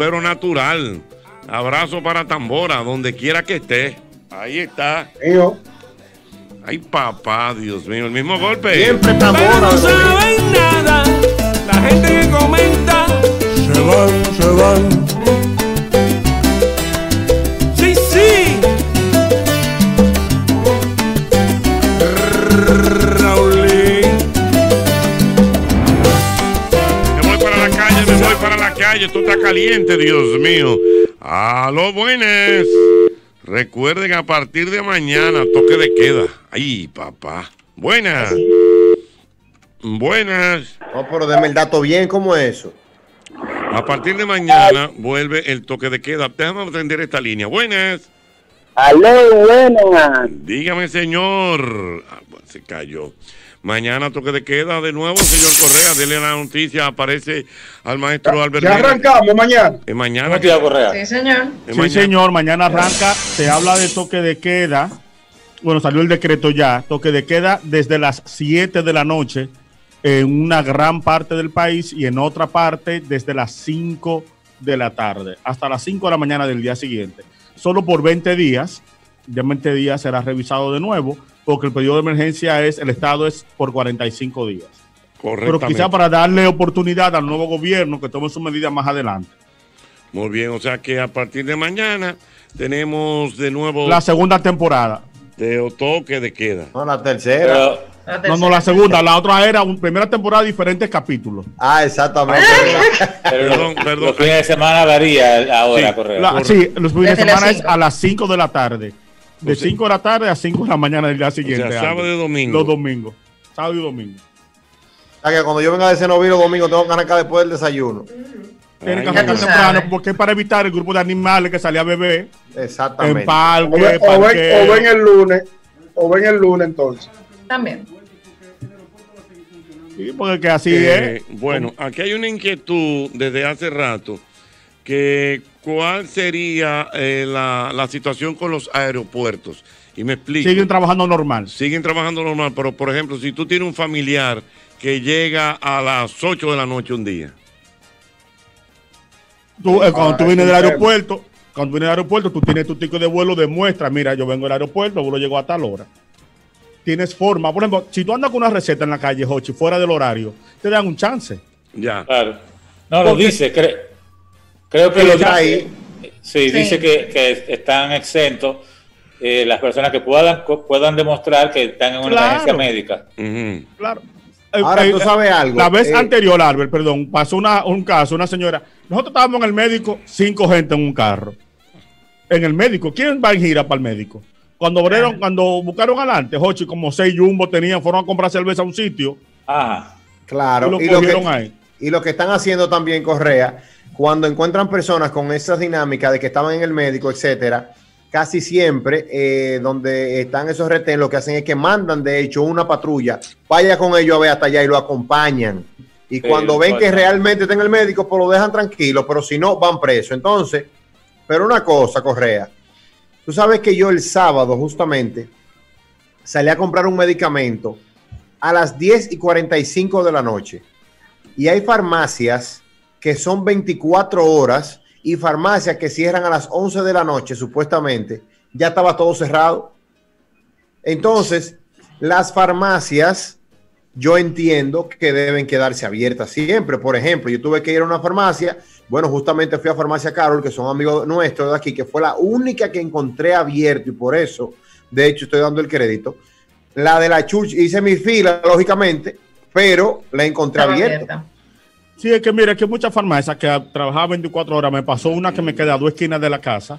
bombero natural. Abrazo para Tambora, donde quiera que esté. Ahí está. Ay, papá, Dios mío, el mismo golpe. Siempre Pero no saben nada. La gente que comenta. Se van, se van. Calle. Esto está caliente, Dios mío. Aló, buenas. Recuerden, a partir de mañana, toque de queda. Ay, papá. Buenas. Buenas. No, pero deme el dato bien, ¿cómo es eso? A partir de mañana vuelve el toque de queda. Déjame atender esta línea. Buenas. Aló, buenas. Dígame, señor. Ah, se cayó. Mañana toque de queda de nuevo, señor Correa. Dele la noticia. Aparece al maestro Albert. Ya arrancamos mañana. Eh, mañana. ¿Cómo te va, Correa? Sí, señor. Eh, Sí, mañana. señor, mañana arranca, se habla de toque de queda. Bueno, salió el decreto ya, toque de queda desde las 7 de la noche en una gran parte del país y en otra parte desde las 5 de la tarde hasta las 5 de la mañana del día siguiente. Solo por 20 días, ya en 20 días será revisado de nuevo, porque el periodo de emergencia es, el estado es por 45 días. Pero Correctamente. quizá para darle oportunidad al nuevo gobierno que tome sus medidas más adelante. Muy bien, o sea que a partir de mañana tenemos de nuevo La segunda temporada. de toque de queda. No, la tercera. Pero, No, no, la segunda. La otra era una primera temporada, diferentes capítulos. Ah, exactamente. pero Perdón, los, perdón. los fines de semana varía la hora, Sí, Correa. La- sí, los fines de semana es a las 5 de la tarde. De O sea- 5 de la tarde a 5 de la mañana del día siguiente. sea, sábado Aldo. y domingo. Los domingos. Sábado y domingo. O sea, que cuando yo venga de Cenoví los domingos tengo que arrancar después del desayuno. Tienen que arrancar temprano porque es para evitar el grupo de animales que salía a beber Exactamente. en O parque, ven, o ven- o ven el lunes. O ven el lunes entonces. También. Sí, porque que así Eh, es. bueno, aquí hay una inquietud desde hace rato que cuál sería eh, la, la situación con los aeropuertos. Y me explico. Siguen trabajando normal. Siguen trabajando normal, pero por ejemplo, si tú tienes un familiar que llega a las 8 de la noche un día. Tú, eh, cuando Ah, tú es vienes del aeropuerto, cuando vienes del aeropuerto, tú tienes tu ticket de vuelo, demuestra, mira, yo vengo del aeropuerto, el vuelo llegó a tal hora. Tienes forma. Por ejemplo, si tú andas con una receta en la calle, Hochi, fuera del horario, te dan un chance. Ya. Claro. No, lo dice. cre- creo que Sí, lo está dice. ahí. Sí, Sí. dice que, que están exentos eh, las personas que puedan, puedan demostrar que están en una Claro. emergencia médica. Claro. Ahora, eh, tú sabes algo. La vez Eh, anterior, Albert, perdón, pasó una, un caso, una señora. Nosotros estábamos en el médico, cinco gente en un carro. En el médico. ¿Quién va en gira para el médico? Cuando, abrieron, cuando buscaron adelante, Hochi, como seis jumbo tenían, fueron a comprar cerveza a un sitio Ajá. Claro. y lo y lo cogieron que- ahí. Y lo que están haciendo también, Correa, cuando encuentran personas con esas dinámicas de que estaban en el médico, etcétera, casi siempre eh, donde están esos retenes, lo que hacen es que mandan, de hecho, una patrulla, vaya con ellos a ver hasta allá y lo acompañan. Y cuando ven que realmente está en el médico, pues lo dejan tranquilo, pero si no, van presos. Entonces, pero una cosa, Correa, tú sabes que yo el sábado, justamente, salí a comprar un medicamento a las 10 y 45 de la noche. Y hay farmacias que son 24 horas y farmacias que cierran a las 11 de la noche, supuestamente. Ya estaba todo cerrado. Entonces, las farmacias, yo entiendo que deben quedarse abiertas siempre. Por ejemplo, yo tuve que ir a una farmacia. Bueno, justamente fui a Farmacia Carol, que son amigos nuestros de aquí, que fue la única que encontré abierto y por eso, de hecho, estoy dando el crédito. La de la Church, hice mi fila, lógicamente, pero la encontré abierta. abierta. Sí, es que mira, que muchas farmacias que trabajaba 24 horas, me pasó una que me queda a dos esquinas de la casa,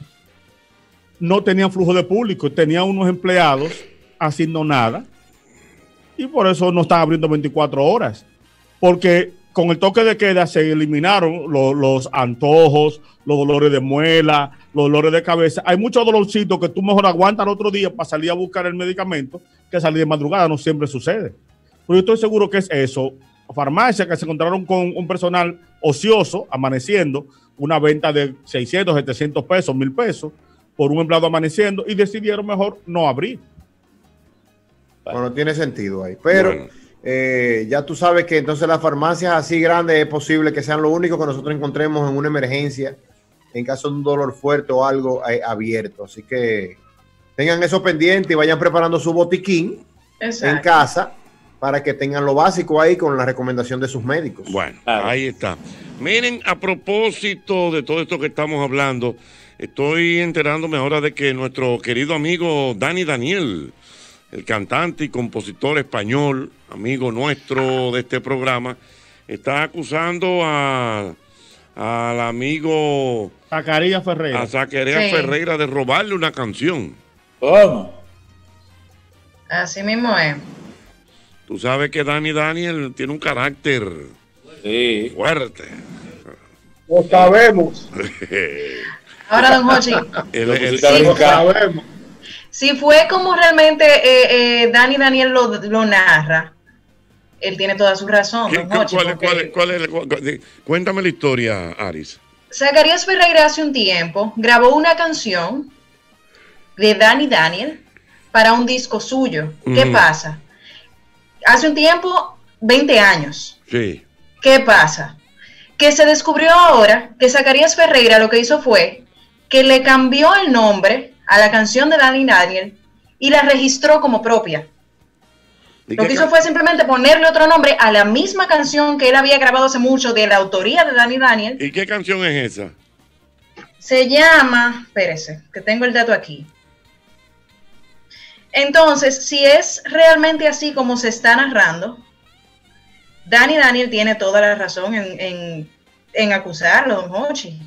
no tenían flujo de público, tenía unos empleados haciendo nada y por eso no están abriendo 24 horas, porque con el toque de queda se eliminaron lo- los antojos, los dolores de muela, los dolores de cabeza. Hay muchos dolorcitos que tú mejor aguantas el otro día para salir a buscar el medicamento que salir de madrugada, no siempre sucede. Pero yo estoy seguro que es eso. Farmacias que se encontraron con un personal ocioso, amaneciendo, una venta de 600, 700 pesos, 1000 pesos, por un empleado amaneciendo, y decidieron mejor no abrir. Bueno, tiene sentido ahí. Pero Bueno. eh, ya tú sabes que entonces las farmacias así grandes es posible que sean lo único que nosotros encontremos en una emergencia en caso de un dolor fuerte o algo eh, abierto. Así que tengan eso pendiente y vayan preparando su botiquín en casa para que tengan lo básico ahí con la recomendación de sus médicos. Bueno, Claro. ahí está. Miren, a propósito de todo esto que estamos hablando, estoy enterándome ahora de que nuestro querido amigo Dani Daniel, el cantante y compositor español, amigo nuestro de este programa, está acusando a al amigo Zacarías Ferreira. a Zacarías Sí. Ferreira de robarle una canción. ¿Cómo? Así mismo es. Tú sabes que Dani Daniel tiene un carácter Sí. fuerte. Lo sabemos. Ahora, don Hochi, Él- Lo él- pusiste a Sí. Lo sabemos. si fue como realmente eh, eh, Dani Daniel lo, lo narra, él tiene toda su razón, ¿Qué- don Hochi, cuál es- porque cuál es- cuál es- cuál- cuál- cuéntame la historia, Aris. Zacarías Ferreira hace un tiempo grabó una canción de Dani Daniel para un disco suyo. ¿Qué pasa? Hace un tiempo, 20 años. Sí. ¿Qué pasa? Que se descubrió ahora que Zacarías Ferreira lo que hizo fue que le cambió el nombre a la canción de Dani Daniel y la registró como propia. ¿Y Lo que hizo fue simplemente ponerle otro nombre a la misma canción que él había grabado hace mucho de la autoría de Dani Daniel. ¿Y qué canción es esa? Se llama, espérese, que tengo el dato aquí. Entonces, si es realmente así como se está narrando, Dani Daniel tiene toda la razón en, en- en acusarlo, don Hochi.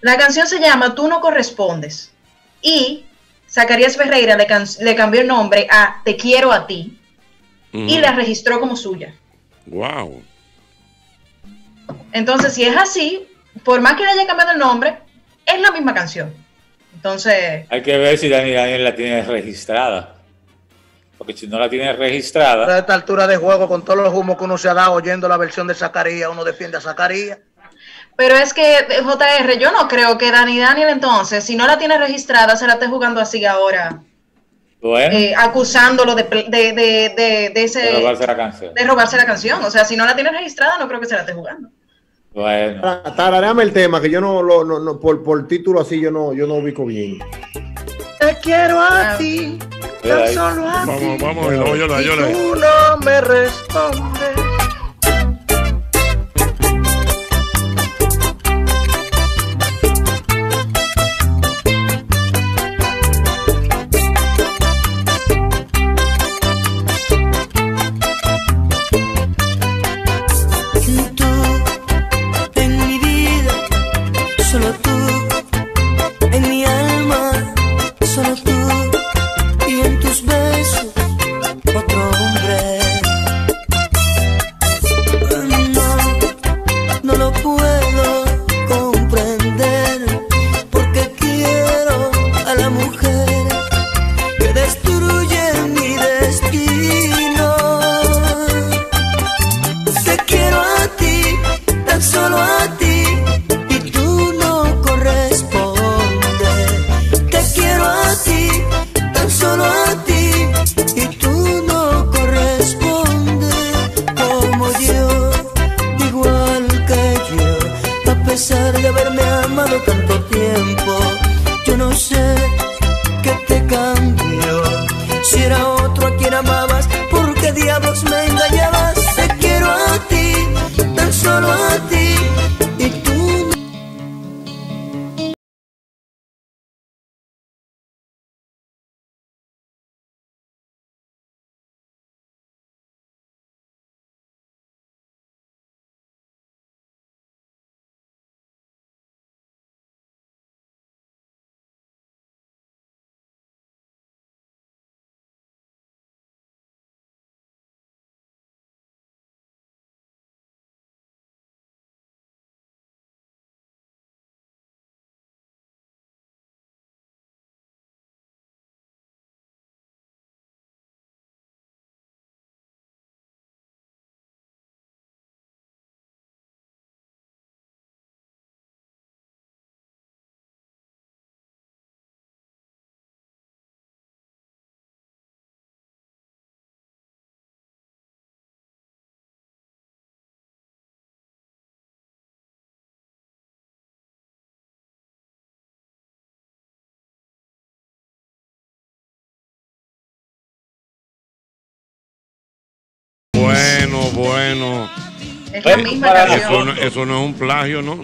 La canción se llama Tú no correspondes y Zacarías Ferreira le, can- le cambió el nombre a Te quiero a ti y la registró como suya. Wow. Entonces, si es así, por más que le haya cambiado el nombre, es la misma canción. Entonces, Hay que ver si Dani Daniel la tiene registrada. Porque si no la tiene A registrada, esta altura de juego, con todos los humos que uno se ha dado oyendo la versión de Zacarías, uno defiende a Zacarías. pero es que JR, yo no creo que Dani Daniel entonces, si no la tiene registrada, se la esté jugando así ahora, bueno, eh, acusándolo de, de, de, de, de ese, de robarse la canción. de robarse la canción. O sea, si no la tiene registrada, no creo que se la esté jugando. Bueno, Tara- Tarareame el tema, que yo no, lo, no, no- por, por título así yo no, yo no ubico bien. Te quiero Ah. a ti, Mira tan solo a Vamos, ti. vamos, yo, yo, Y yo, yo, tú no me respondes. Bueno, bueno. Es la misma Eso canción. no, eso no es un plagio, ¿no?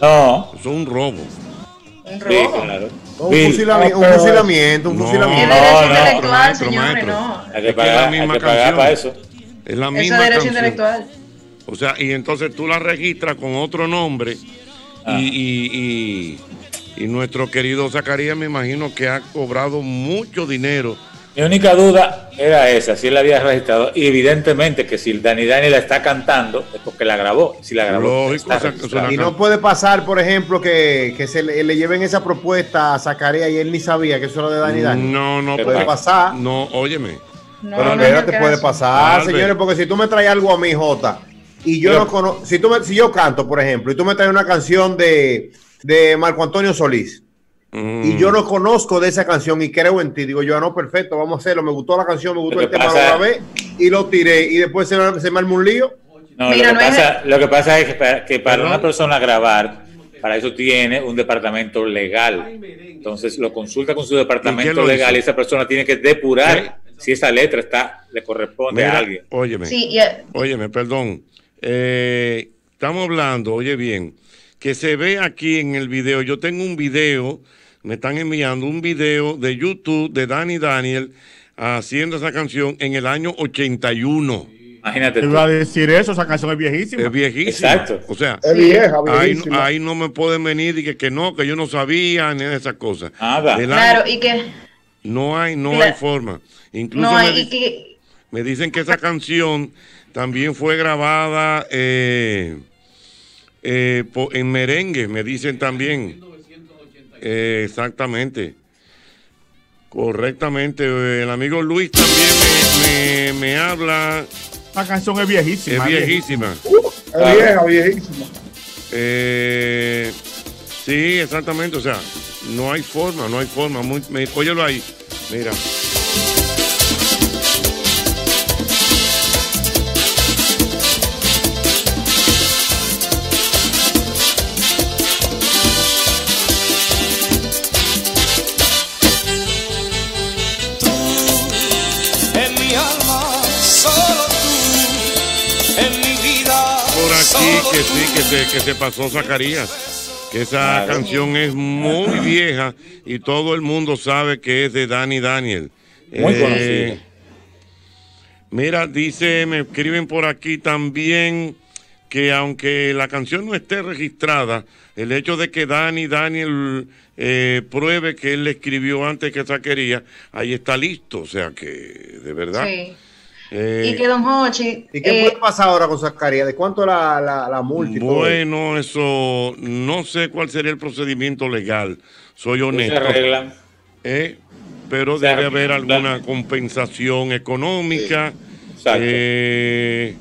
No. Eso es un robo. Un Sí, robo. claro. Un, fusilami- un fusilamiento, un No. Es fusilamiento. no, intelectual, maestro, señores, maestro. no. Hay Es que pagar, es la hay misma que pagar canción. para eso. Es la Eso misma es derecho canción. intelectual. O sea, y entonces tú la registras con otro nombre Ah. y, y, y- y nuestro querido Zacarías me imagino que ha cobrado mucho dinero. Mi única duda era esa, si él la había registrado. Y evidentemente que si Dani Dani la está cantando, es porque la grabó. Si la grabó, Lógico, está o sea, registrada. Y no puede pasar, por ejemplo, que, que se le, le lleven esa propuesta a Zacarías y él ni sabía que eso era de Dani Dani. No, no ¿Qué puede puede pasar. No, óyeme. No, Pero no, no, puede caso. pasar, señores, porque si tú me traes algo a mí, Jota, y yo Pero- no conozco, si, tú me- si yo canto, por ejemplo, y tú me traes una canción de, de Marco Antonio Solís, Mm. y yo no conozco de esa canción y creo en ti, digo yo, ah, no, perfecto, vamos a hacerlo, me gustó la canción, me gustó el tema, lo grabé y lo tiré, y después se, me- se me armó un lío. No, Mira, lo, no que es- pasa, lo que pasa es que para, que para Perdón. una persona grabar, para eso tiene un departamento legal. Entonces lo consulta con su ¿Y departamento legal y esa persona tiene que depurar si esa letra está le corresponde Mira, a alguien. óyeme. Sí, ya- Óyeme, perdón. Eh, estamos hablando, oye bien, que se ve aquí en el video. Yo tengo un video, me están enviando un video de YouTube de Danny Daniel haciendo esa canción en el año 81. Imagínate Te iba a decir eso, esa canción es viejísima. Es viejísima. Exacto. O sea, Es vieja, ahí, viejísima. ahí no me pueden venir y que, que no, que yo no sabía ni de esas cosas. Nada. Del claro, año- y que no hay, no hay forma. Incluso no me, hay, que me dicen que esa canción también fue grabada eh, eh, en merengue, me dicen también. Eh, exactamente. Correctamente. Eh, El amigo Luis también me, me- me habla. Esa canción es viejísima. Es viejísima. Es vieja, viejísima. Eh, sí, exactamente. O sea, no hay forma, no hay forma. Muy, me- óyelo ahí. Mira. Solo tú. En mi vida, por aquí que sí, que se, que se pasó Zacarías. Que esa Claro. canción es muy vieja y todo el mundo sabe que es de Danny Daniel. Muy Eh, conocida. Mira, dice, me escriben por aquí también que aunque la canción no esté registrada, el hecho de que Danny Daniel eh, pruebe que él le escribió antes que Zacarías, ahí está listo. O sea que, de verdad. sí. Eh, Y que Don Hochi. ¿Y qué eh, puede pasar ahora con Zacarías? ¿De cuánto la, la, la multa? y todo eso? Bueno, eso no sé cuál sería el procedimiento legal, soy Se honesto, eh, pero Se debe haber alguna compensación económica Exacto. eh,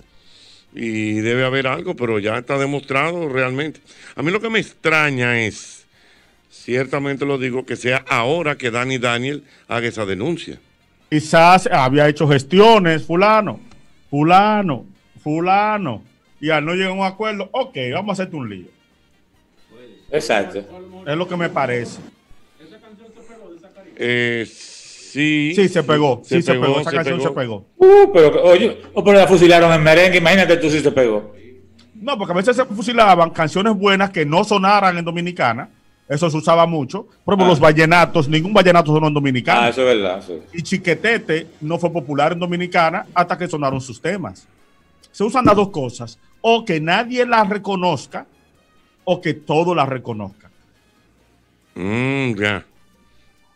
y debe haber algo, pero ya está demostrado realmente. A mí lo que me extraña es, ciertamente lo digo, que sea ahora que Dani Daniel haga esa denuncia. Quizás había hecho gestiones, fulano, fulano, fulano. Y al no llegar a un acuerdo, ok, vamos a hacerte un lío. Exacto. Es lo que me parece. Eh, sí, Sí, se pegó. se sí, se pegó, pegó. Esa se canción pegó. se pegó. Uh, pero oye, oh, pero la fusilaron en merengue, imagínate tú si se pegó. No, porque a veces se fusilaban canciones buenas que no sonaran en Dominicana. Eso se usaba mucho. Por ejemplo, Ah. los vallenatos, ningún vallenato sonó en Dominicana. Ah, eso es verdad. sí. Y Chiquetete no fue popular en Dominicana hasta que sonaron sus temas. Se usan las dos cosas. O que nadie las reconozca o que todo las reconozca. Mm, ya,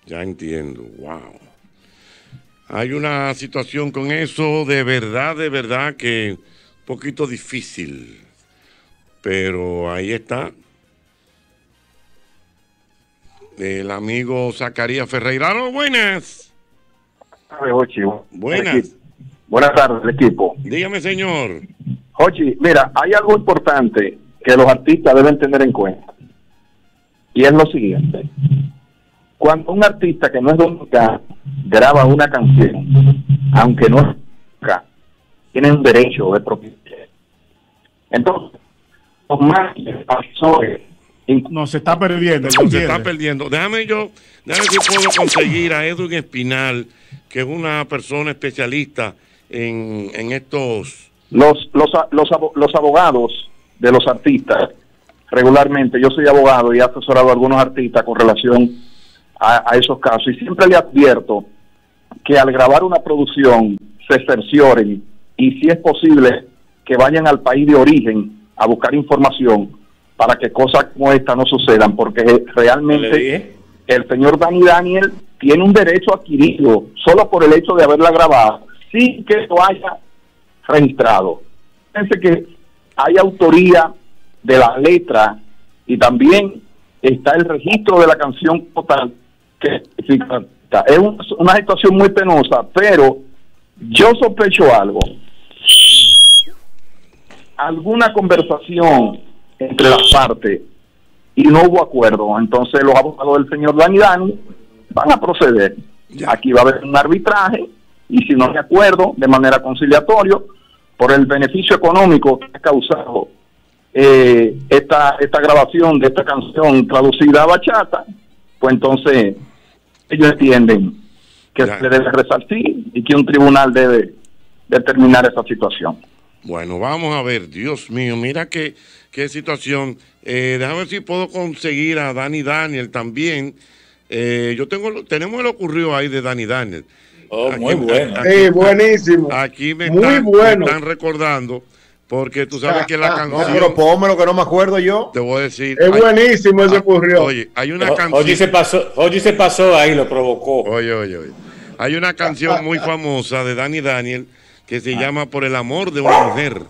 ya entiendo, wow. Hay una situación con eso de verdad, de verdad que un poquito difícil, pero ahí está. El amigo Zacarías Ferreira. ¡Aló, buenas! Jochi, Buenas. Buenas tardes, equipo. Dígame, señor. Jochi, mira, hay algo importante que los artistas deben tener en cuenta. Y es lo siguiente. Cuando un artista que no es dominicano graba una canción, aunque no es tiene un derecho de propiedad. Entonces, los más No, se está perdiendo. Se ¿entiendes? está perdiendo. Déjame yo, déjame si puedo conseguir a Edwin Espinal, que es una persona especialista en, en estos... Los, los, los, abo- los abogados de los artistas, regularmente, yo soy abogado y he asesorado a algunos artistas con relación a, a esos casos y siempre le advierto que al grabar una producción se cercioren y si es posible que vayan al país de origen a buscar información para que cosas como esta no sucedan, porque Le realmente el señor Dani Daniel tiene un derecho adquirido solo por el hecho de haberla grabado sin que lo haya registrado. Fíjense que hay autoría de la letra y también está el registro de la canción total que es un- una situación muy penosa, pero yo sospecho algo. Alguna conversación entre las partes y no hubo acuerdo. Entonces los abogados del señor Dani Dani van a proceder. Aquí va a haber un arbitraje y si no hay acuerdo de manera conciliatoria por el beneficio económico que ha causado eh, esta, esta grabación de esta canción traducida a bachata, pues entonces ellos entienden que Ya. se debe resarcir y que un tribunal debe determinar esa situación. Bueno, vamos a ver, Dios mío, mira qué, qué situación. Eh, déjame ver si puedo conseguir a Dani Daniel también. Eh, yo tengo, lo- tenemos el ocurrido ahí de Dani Daniel. Oh, muy bueno. Sí, buenísimo. Aquí me Muy están, me bueno. están recordando, porque tú sabes que la Ah, No, canción, pero pónmelo que no me acuerdo yo. te voy a decir. Es hay- buenísimo ese ah, ocurrió. Oye, hay una O- canción. Oye se pasó, oye se pasó ahí, lo provocó. Oye, oye, oye. Hay una canción muy famosa de Dani Daniel que se llama Por el amor de una mujer.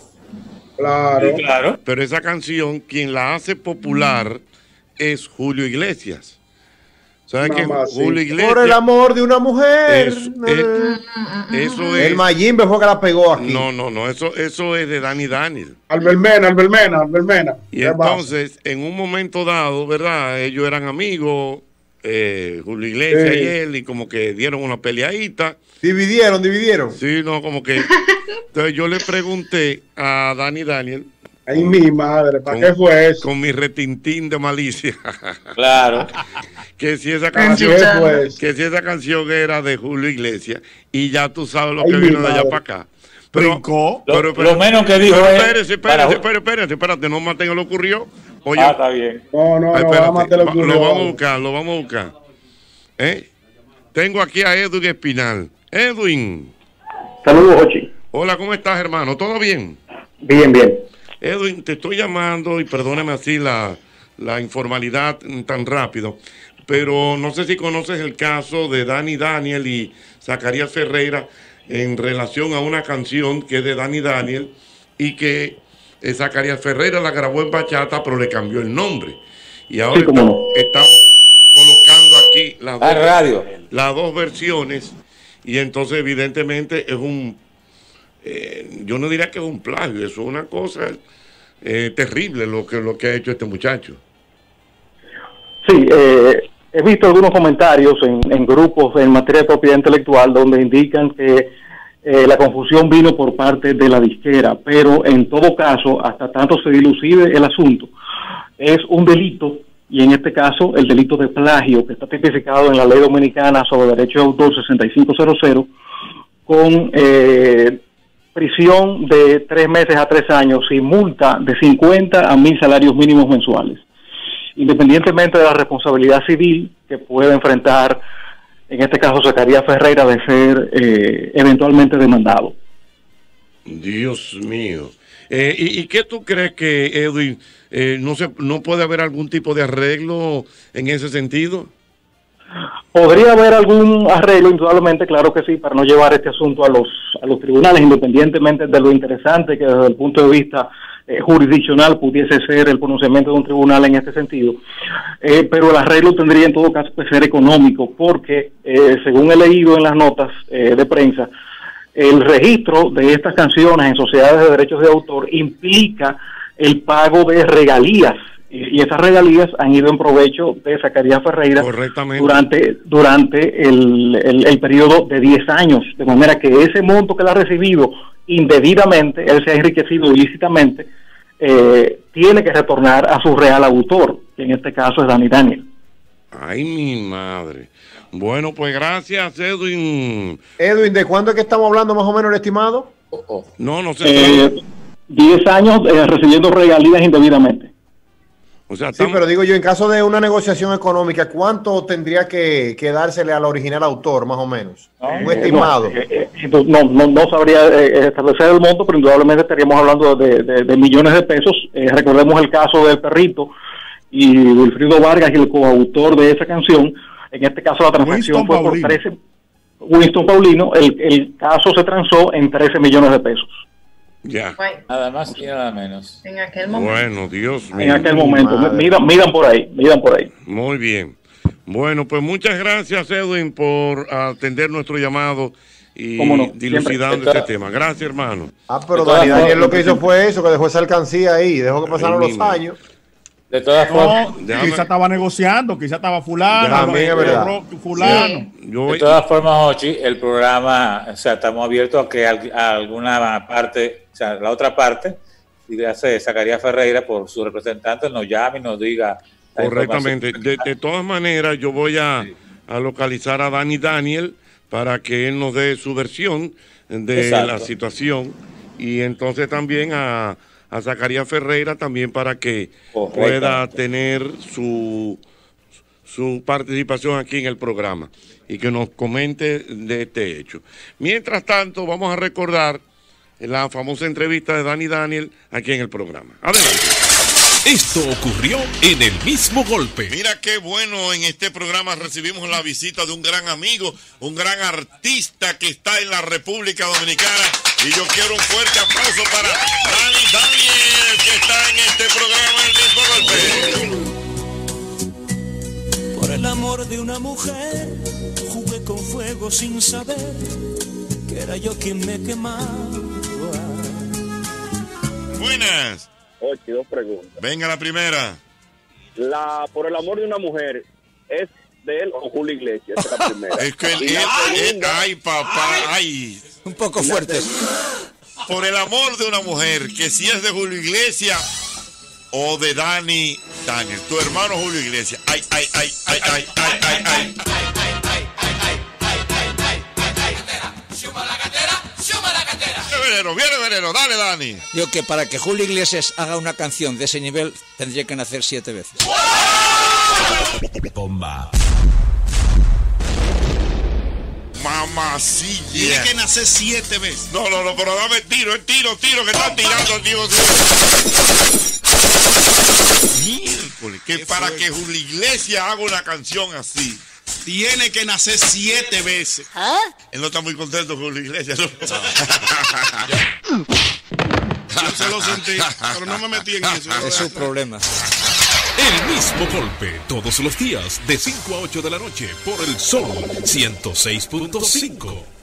Claro. Sí, claro. Pero esa canción, quien la hace popular es Julio Iglesias. ¿Sabes qué? Julio Iglesias. Por el amor de una mujer. Es- es- eso es. El Mayimbe fue que la pegó aquí. No, no, no. Eso, eso es de Dani Daniel. Albermena, Albermena, Albermena. Y entonces, en un momento dado, ¿verdad? Ellos eran amigos, eh, Julio Iglesias Sí. y él, y como que dieron una peleadita. Dividieron, dividieron. Sí, no, como que. Entonces yo le pregunté a Dani Daniel. Ay, mi madre, ¿para con- qué fue eso? Con mi retintín de malicia. Claro. que si esa canción. ¿Qué fue eso? Que si esa canción era de Julio Iglesias. Y ya tú sabes lo Ay, que vino de allá para acá. Pero. Lo, pero, lo pero- menos que dijo pero es. espérate, espérate, para- espérate, espérate, espérate, no maten lo ocurrió. Oye, Ah, está bien. No, no, Ay, no, vamos a lo lo vamos a buscar, lo vamos a buscar. ¿Eh? Tengo aquí a Edwin Espinal. Edwin, Saludos, Ochi. hola, ¿cómo estás, hermano? ¿Todo bien? Bien, bien. Edwin, te estoy llamando y perdóname así la, la informalidad tan rápido, pero no sé si conoces el caso de Dani Daniel y Zacarías Ferreira en relación a una canción que es de Dani Daniel y que Zacarías Ferreira la grabó en bachata, pero le cambió el nombre. Y ahora Sí, estamos, no. estamos colocando aquí las dos, radio. las dos versiones y entonces evidentemente es un eh, yo no diría que es un plagio, eso es una cosa eh, terrible lo que, lo que ha hecho este muchacho. Sí, eh, he visto algunos comentarios en, en grupos en materia de propiedad intelectual donde indican que eh, la confusión vino por parte de la disquera, pero en todo caso, hasta tanto se dilucide el asunto, es un delito y en este caso el delito de plagio que está tipificado en la ley dominicana sobre derecho de autor 6500 con eh, prisión de tres meses a tres años y multa de 50 a mil salarios mínimos mensuales. Independientemente de la responsabilidad civil que pueda enfrentar, en este caso Zacarías Ferreira, de ser eh, eventualmente demandado. Dios mío. Eh, ¿y, y qué tú crees que, Edwin, eh, no, se, no puede haber algún tipo de arreglo en ese sentido? ¿Podría haber algún arreglo? Indudablemente, claro que sí, para no llevar este asunto a los, a los tribunales, independientemente de lo interesante que desde el punto de vista eh, jurisdiccional pudiese ser el pronunciamiento de un tribunal en este sentido. Eh, pero el arreglo tendría en todo caso que ser económico, porque eh, según he leído en las notas eh, de prensa, el registro de estas canciones en sociedades de derechos de autor implica el pago de regalías y y esas regalías han ido en provecho de Zacarías Ferreira durante durante el, el, el periodo de 10 años, de manera que ese monto que él ha recibido indebidamente, él se ha enriquecido ilícitamente, eh, tiene que retornar a su real autor, que en este caso es Dani Daniel. Ay, mi madre. Bueno, pues gracias, Edwin. Edwin, ¿de cuándo es que estamos hablando más o menos el estimado? No, no sé. Eh, 10 años eh, recibiendo regalías indebidamente. O sea, Sí, pero digo yo, en caso de una negociación económica, ¿cuánto tendría que, que dársele al original autor, más o menos? Un estimado. Eh, eh, entonces, no, no, no sabría eh, establecer el monto, pero indudablemente estaríamos hablando de, de- de millones de pesos. Eh, recordemos el caso del perrito y Wilfrido Vargas y el coautor de esa canción. En este caso la transacción Winston fue por Paulino. 13, Winston Paulino, el, el caso se transó en 13 millones de pesos. Ya. Nada más y nada menos. En aquel momento. Bueno, Dios mío. En aquel momento. Midan, midan por ahí, midan por ahí. Muy bien. Bueno, pues muchas gracias, Edwin, por atender nuestro llamado y no, dilucidando siempre. este tema. Gracias, hermano. Ah, pero Daniel formas- lo que hizo fue eso, que dejó esa alcancía ahí, dejó que pasaran los años. De todas formas, No, quizá estaba negociando, quizá estaba fulano, ro- fulano. Yo de todas formas, Ochi, el programa, o sea, estamos abiertos a que al- a alguna parte, o sea, la otra parte, dígase Zacarías Ferreira por su representante, nos llame y nos diga. Correctamente. De, de todas maneras, yo voy a, a localizar a Dani Daniel para que él nos dé su versión de Exacto. la situación y entonces también a, a Zacarías Ferreira también para que Correcto. pueda tener su, su participación aquí en el programa y que nos comente de este hecho. Mientras tanto, vamos a recordar la famosa entrevista de Dani Daniel aquí en el programa. Adelante. Esto ocurrió en el mismo golpe. Mira qué bueno, en este programa recibimos la visita de un gran amigo, un gran artista que está en la República Dominicana. Y yo quiero un fuerte aplauso para Dani Daniel, que está en este programa en el mismo golpe. Por el amor de una mujer, jugué con fuego sin saber que era yo quien me quemaba. Buenas. Oye, dos preguntas. Venga la primera. La por el amor de una mujer es de él o Julio Iglesias. Esa es la primera. Es que él, ay, papá, ay. Un poco fuerte. Por el amor de una mujer, que si es de Julio Iglesias o de Dani Daniel, tu hermano Julio Iglesias. Ay, ay, ay, ay, ay, ay, ay, ay. Veneno, viene veneno, dale Dani. Digo que para que Julio Iglesias haga una canción de ese nivel tendría que nacer siete veces. Bomba. Mamacilla. Tiene que nacer siete veces. No, no, no, pero dame tiro, el tiro, tiro, que están tirando, tío. Miércoles, que para que Julio Iglesias haga una canción así. Tiene que nacer siete veces. Él no está muy contento con Julio Iglesias. ¿no? Yo se lo sentí, pero no me metí en eso. Es su problema. El mismo golpe todos los días de 5 a 8 de la noche por el Sol 106.5.